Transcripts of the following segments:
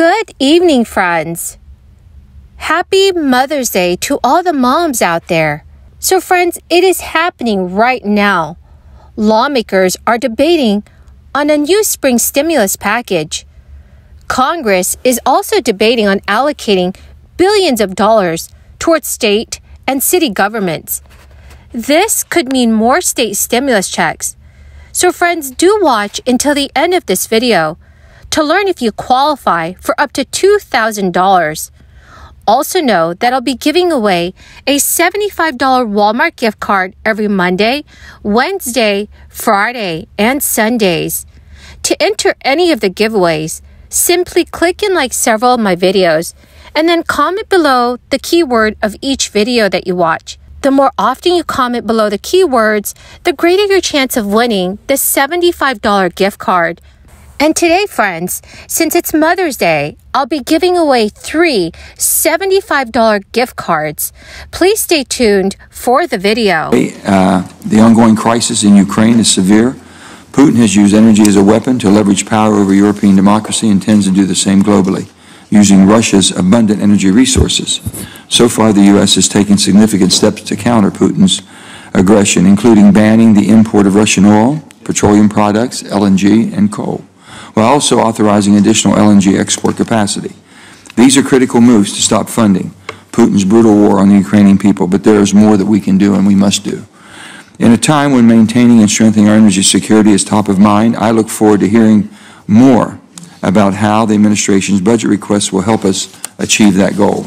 Good evening, friends. Happy Mother's Day to all the moms out there. So, friends, it is happening right now. Lawmakers are debating on a new spring stimulus package. Congress is also debating on allocating billions of dollars towards state and city governments. This could mean more state stimulus checks. So, friends, do watch until the end of this video to learn if you qualify for up to $2,000. Also, know that I'll be giving away a $75 Walmart gift card every Monday, Wednesday, Friday, and Sundays. To enter any of the giveaways, simply click and like several of my videos and then comment below the keyword of each video that you watch. The more often you comment below the keywords, the greater your chance of winning the $75 gift card. And today, friends, since it's Mother's Day, I'll be giving away three $75 gift cards. Please stay tuned for the video. Uh, the ongoing crisis in Ukraine is severe. Putin has used energy as a weapon to leverage power over European democracy and intends to do the same globally, using Russia's abundant energy resources. So far, the U.S. has taken significant steps to counter Putin's aggression, including banning the import of Russian oil, petroleum products, LNG, and coal while also authorizing additional LNG export capacity. These are critical moves to stop funding Putin's brutal war on the Ukrainian people, but there is more that we can do and we must do. In a time when maintaining and strengthening our energy security is top of mind, I look forward to hearing more about how the administration's budget requests will help us achieve that goal.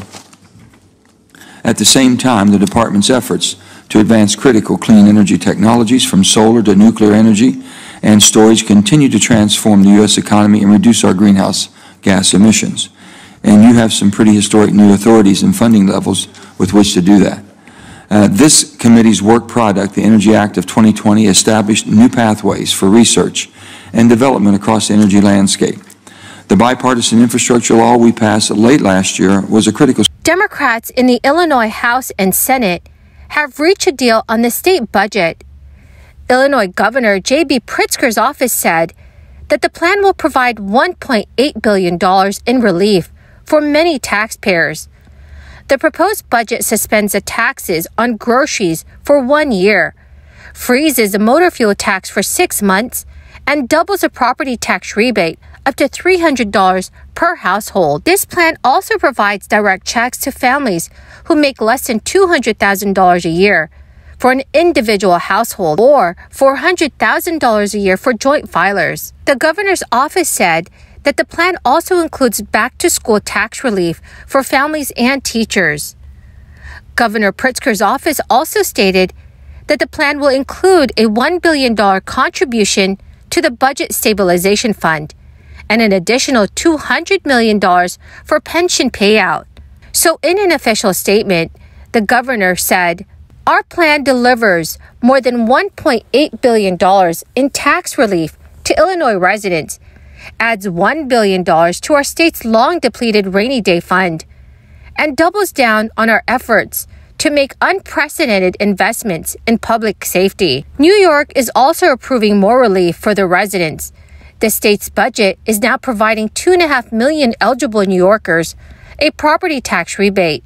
At the same time, the Department's efforts to advance critical clean energy technologies from solar to nuclear energy and storage continue to transform the U.S. economy and reduce our greenhouse gas emissions. And you have some pretty historic new authorities and funding levels with which to do that. Uh, this committee's work product, the Energy Act of 2020, established new pathways for research and development across the energy landscape. The bipartisan infrastructure law we passed late last year was a critical. Democrats in the Illinois House and Senate have reached a deal on the state budget Illinois Governor J.B. Pritzker's office said that the plan will provide $1.8 billion in relief for many taxpayers. The proposed budget suspends the taxes on groceries for one year, freezes the motor fuel tax for six months, and doubles the property tax rebate up to $300 per household. This plan also provides direct checks to families who make less than $200,000 a year for an individual household or $400,000 a year for joint filers. The governor's office said that the plan also includes back to school tax relief for families and teachers. Governor Pritzker's office also stated that the plan will include a $1 billion contribution to the Budget Stabilization Fund and an additional $200 million for pension payout. So, in an official statement, the governor said, our plan delivers more than $1.8 billion in tax relief to Illinois residents, adds $1 billion to our state's long depleted rainy day fund, and doubles down on our efforts to make unprecedented investments in public safety. New York is also approving more relief for the residents. The state's budget is now providing 2.5 million eligible New Yorkers a property tax rebate.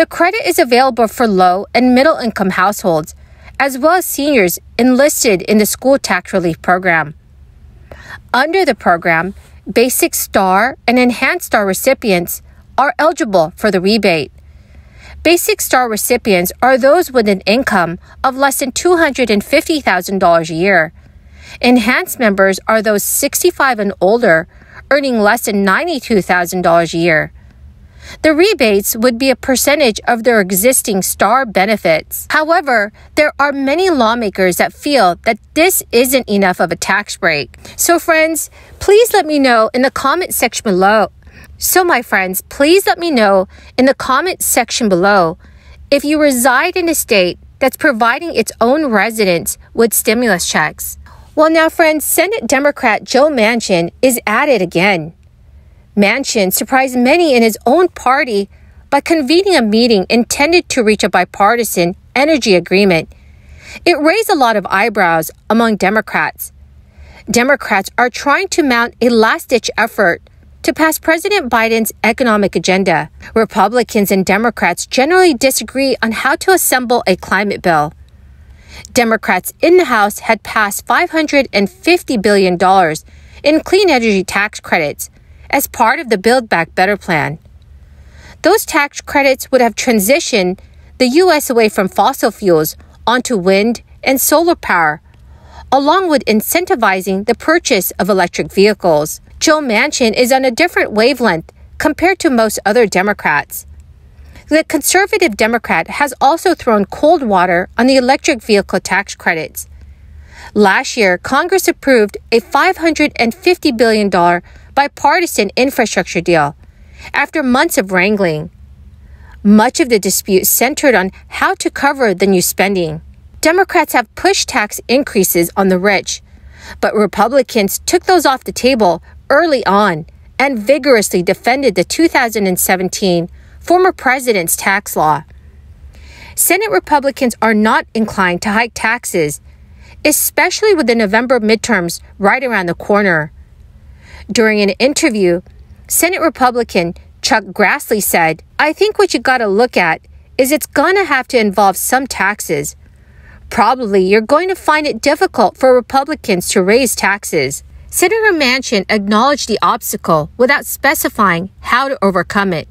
The credit is available for low and middle income households, as well as seniors enlisted in the school tax relief program. Under the program, Basic Star and Enhanced Star recipients are eligible for the rebate. Basic Star recipients are those with an income of less than $250,000 a year. Enhanced members are those 65 and older, earning less than $92,000 a year. The rebates would be a percentage of their existing STAR benefits. However, there are many lawmakers that feel that this isn't enough of a tax break. So, friends, please let me know in the comment section below. So, my friends, please let me know in the comment section below if you reside in a state that's providing its own residents with stimulus checks. Well, now, friends, Senate Democrat Joe Manchin is at it again. Manchin surprised many in his own party by convening a meeting intended to reach a bipartisan energy agreement. It raised a lot of eyebrows among Democrats. Democrats are trying to mount a last ditch effort to pass President Biden's economic agenda. Republicans and Democrats generally disagree on how to assemble a climate bill. Democrats in the House had passed $550 billion in clean energy tax credits as part of the Build Back Better plan. Those tax credits would have transitioned the U.S. away from fossil fuels onto wind and solar power, along with incentivizing the purchase of electric vehicles. Joe Manchin is on a different wavelength compared to most other Democrats. The conservative Democrat has also thrown cold water on the electric vehicle tax credits. Last year, Congress approved a $550 billion bipartisan infrastructure deal after months of wrangling. Much of the dispute centered on how to cover the new spending. Democrats have pushed tax increases on the rich, but Republicans took those off the table early on and vigorously defended the 2017 former president's tax law. Senate Republicans are not inclined to hike taxes, especially with the November midterms right around the corner. During an interview, Senate Republican Chuck Grassley said, I think what you gotta look at is it's gonna have to involve some taxes. Probably you're going to find it difficult for Republicans to raise taxes. Senator Manchin acknowledged the obstacle without specifying how to overcome it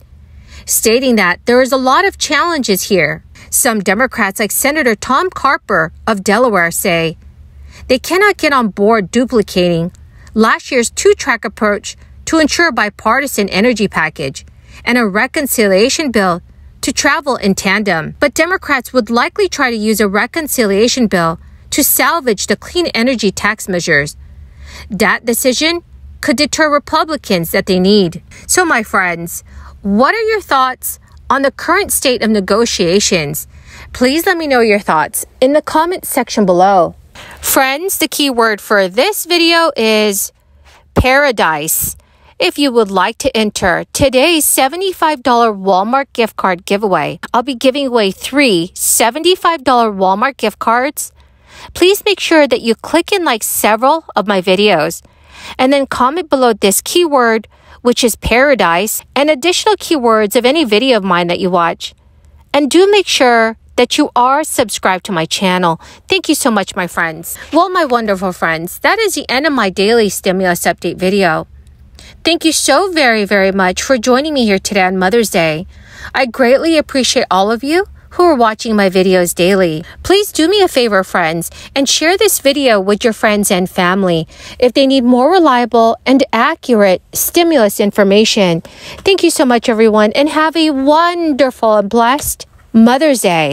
stating that there is a lot of challenges here. Some Democrats, like Senator Tom Carper of Delaware, say they cannot get on board duplicating last year's two track approach to ensure a bipartisan energy package and a reconciliation bill to travel in tandem. But Democrats would likely try to use a reconciliation bill to salvage the clean energy tax measures. That decision could deter Republicans that they need. So, my friends, what are your thoughts on the current state of negotiations? Please let me know your thoughts in the comment section below. Friends, the keyword for this video is paradise. If you would like to enter today's $75 Walmart gift card giveaway, I'll be giving away three $75 Walmart gift cards. Please make sure that you click and like several of my videos and then comment below this keyword which is paradise, and additional keywords of any video of mine that you watch. And do make sure that you are subscribed to my channel. Thank you so much, my friends. Well, my wonderful friends, that is the end of my daily stimulus update video. Thank you so very, very much for joining me here today on Mother's Day. I greatly appreciate all of you who are watching my videos daily. Please do me a favor, friends, and share this video with your friends and family if they need more reliable and accurate stimulus information. Thank you so much, everyone, and have a wonderful and blessed Mother's Day.